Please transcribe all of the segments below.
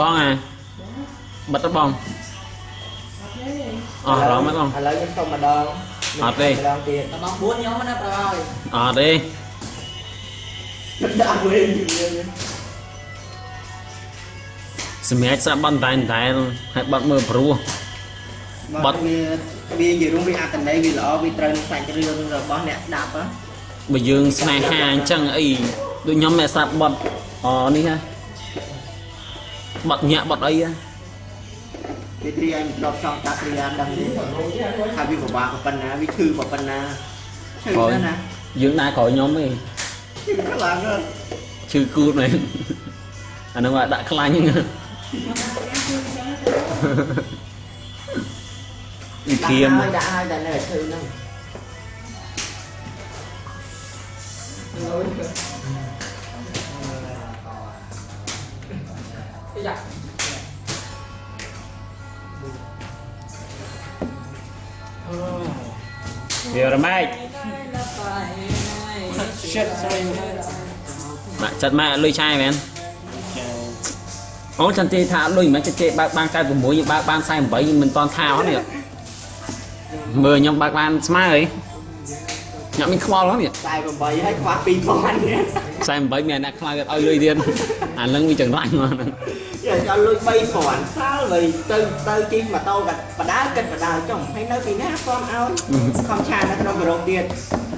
បងអាបិទទៅបងអស់រំហ្នឹងបងឥឡូវខ្ញុំសុំម្ដងអត់ទេម្ដងទៀតតែបង4ខ្ញុំណាប្រហើយអត់ទេដាក់វិញសម្រាប់ស្រាប់បត់តែតែហើយបត់មើលព្រោះបាបាត់ត់វាវានិយាយរួមវាអត្តន័យវាល្អវាត្រូវនឹងសាច់រឿងរបស់អ្នកស្ដាប់ហ៎បើយើងស្នេហាអញ្ចឹងអីដូចខ្ញុំអ្នកស្រាប់បត់អនេះហ่ะ បត់ញាក់បត់អីហ่ะវាត្រីឲ្យដបចង់តាក់រីអានដឹងទេថាវាពិបាកប៉ុណ្ណាវាឈឺប៉ុណ្ណាឈឺណាស់ណាយើងដែរក្រោយខ្ញុំឯងឈឺខ្លាំងណាស់ឈឺគូតមែនអាហ្នឹងអាចដាក់ខ្លាញ់ហ្នឹងវិធៀមដាក់ឲ្យដាក់ឲ្យតែនៅតែឈឺហ្នឹង ចាវារមែក shit sorry ដាក់ចិត្តម៉ែអត់លុយឆាយមែនអូចាំទេថាអត់លុយមិនចេះចេះបើកបាន96យើងបើកបាន48មិនតន់ថាអស់នេះមើលខ្ញុំបើកបានស្មើអីខ្ញុំមានខ្វល់ហ្នឹងនេះ48ហើយខ្វះ2000នេះ48មានអ្នកខ្លាចគាត់ឲ្យលុយទៀតអានឹងវាចង្រាញ់មកហ្នឹងយកឲ្យលុយ3000សាលវិញទៅទៅជិះម៉ូតូកាត់បដាគិតបដាចុះហើយនៅពីណាគាត់ឲ្យខំឆានៅក្នុងក្រុមទៀត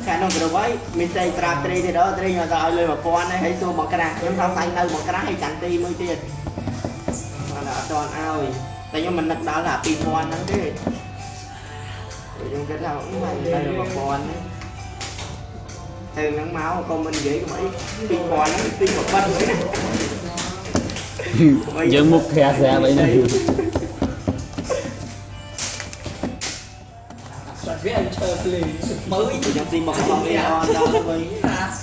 ឆាក្នុងក្រុមហើយមានស្អីប្រាប់ត្រីទៀតដល់ត្រីខ្ញុំទៅឲ្យលុយ1000ហើយហើយសួរមកក្រាស់ខ្ញុំសង្ស័យនៅមកក្រាស់ហើយកាន់ទីមួយទៀតគាត់អត់តន់ឲ្យតែខ្ញុំមិននឹកដល់ថា2000ហ្នឹងទេខ្ញុំគិតថាអឺហើយនៅ1000ហ្នឹងហើយហ្នឹងមកក៏មិននិយាយកុំអី2000ហ្នឹងទីមកបិទមួយណាយើងមុខធាស្រាប់អីហ្នឹងបាត់វាឈើភ្លេងមើលខ្ញុំស៊ីមកឡងអីអនដល់វិញ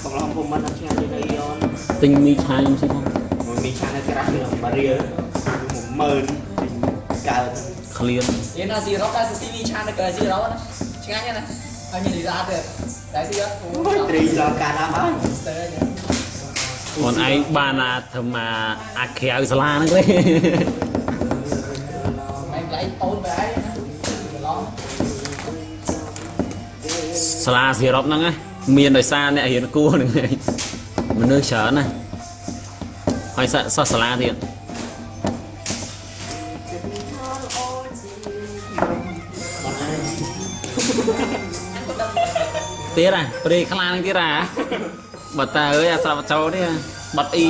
បងឡងពុំមិនអត់ឆ្ងាញ់ទេអីអនទិញមីឆាខ្ញុំស៊ីផងមួយមីឆានៅក្រាស់ខ្ញុំបារៀល10000កើតឃ្លានយេណាស៊ីរ៉ុកតែស៊ីវីឆានទៅស៊ីរ៉ុកណាឆ្ងាញ់ណា ហើយមានលីសាទៀតតែស៊ីអត់អូយត្រីឡងកាត់ដល់ហើយស្ទើរខ្លួនឯងបានអាធ្វើមកអាក្រៅសាលាហ្នឹងទេមិនឡៃអូនបែរណាឡងសាលាសៀរ៉ុបហ្នឹងណាមានដោយសារអ្នករៀនគួរហ្នឹងឯងមនុស្សច្រើនណាស់ហើយសិស្សសិស្សសាលាទៀត ទៀតហ่ะព្រៃខ្លាហ្នឹងទៀតហ่ะបើតើអើយអាស្រាប់ចូលនេះបាត់អ៊ី